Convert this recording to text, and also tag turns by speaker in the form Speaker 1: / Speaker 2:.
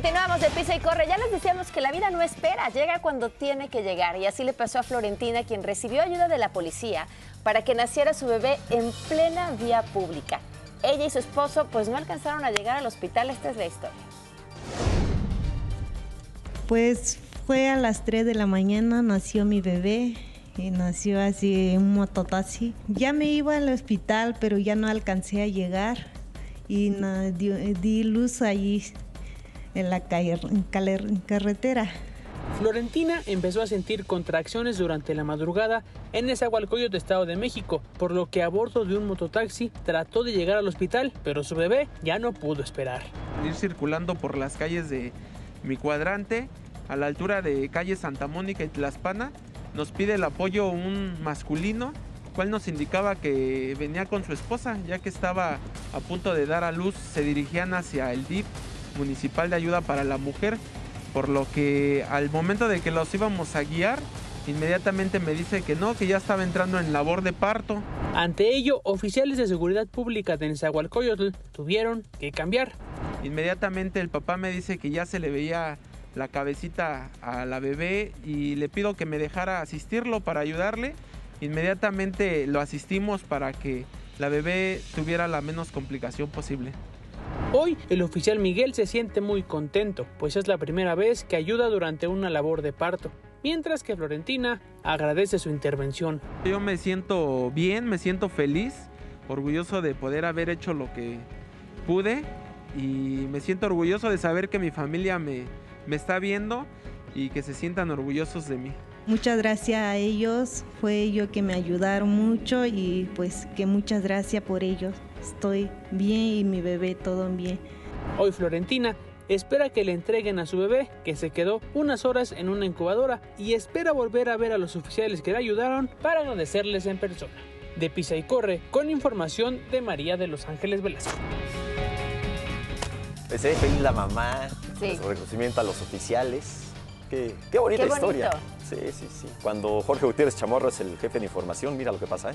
Speaker 1: Continuamos de pisa y corre. Ya les decíamos que la vida no espera, llega cuando tiene que llegar. Y así le pasó a Florentina, quien recibió ayuda de la policía para que naciera su bebé en plena vía pública. Ella y su esposo pues no alcanzaron a llegar al hospital. Esta es la historia.
Speaker 2: Pues fue a las 3 de la mañana, nació mi bebé. Y nació así un mototaxi. Ya me iba al hospital, pero ya no alcancé a llegar. Y di luz allí en la calle- en carretera.
Speaker 3: Florentina empezó a sentir contracciones durante la madrugada en Nezahualcóyotl, Estado de México, por lo que a bordo de un mototaxi trató de llegar al hospital, pero su bebé ya no pudo esperar.
Speaker 4: ir circulando por las calles de mi cuadrante a la altura de calle Santa Mónica y Tlaspana. Nos pide el apoyo un masculino, cual nos indicaba que venía con su esposa, ya que estaba a punto de dar a luz, se dirigían hacia el DIF municipal de ayuda para la mujer, por lo que al momento de que los íbamos a guiar, inmediatamente me dice que no, que ya estaba entrando en labor de parto.
Speaker 3: Ante ello, oficiales de seguridad pública de Nezahualcóyotl tuvieron que cambiar.
Speaker 4: Inmediatamente el papá me dice que ya se le veía la cabecita a la bebé y le pido que me dejara asistirlo para ayudarle. Inmediatamente lo asistimos para que la bebé tuviera la menos complicación posible.
Speaker 3: Hoy el oficial Miguel se siente muy contento, pues es la primera vez que ayuda durante una labor de parto, mientras que Florentina agradece su intervención.
Speaker 4: Yo me siento bien, me siento feliz, orgulloso de poder haber hecho lo que pude y me siento orgulloso de saber que mi familia me, me está viendo y que se sientan orgullosos de mí.
Speaker 2: Muchas gracias a ellos, fue ellos que me ayudaron mucho y pues que muchas gracias por ellos. Estoy bien y mi bebé todo bien.
Speaker 3: Hoy Florentina espera que le entreguen a su bebé, que se quedó unas horas en una incubadora, y espera volver a ver a los oficiales que le ayudaron para agradecerles en persona. De Pisa y Corre, con información de María de los Ángeles Velasco.
Speaker 5: Pues eh, feliz la mamá,
Speaker 1: Sí.
Speaker 5: su reconocimiento a los oficiales. Qué, qué bonita
Speaker 1: Qué
Speaker 5: historia.
Speaker 1: bonito.
Speaker 5: Sí, sí, sí. Cuando Jorge Gutiérrez Chamorro es el jefe de información, mira lo que pasa. ¿eh?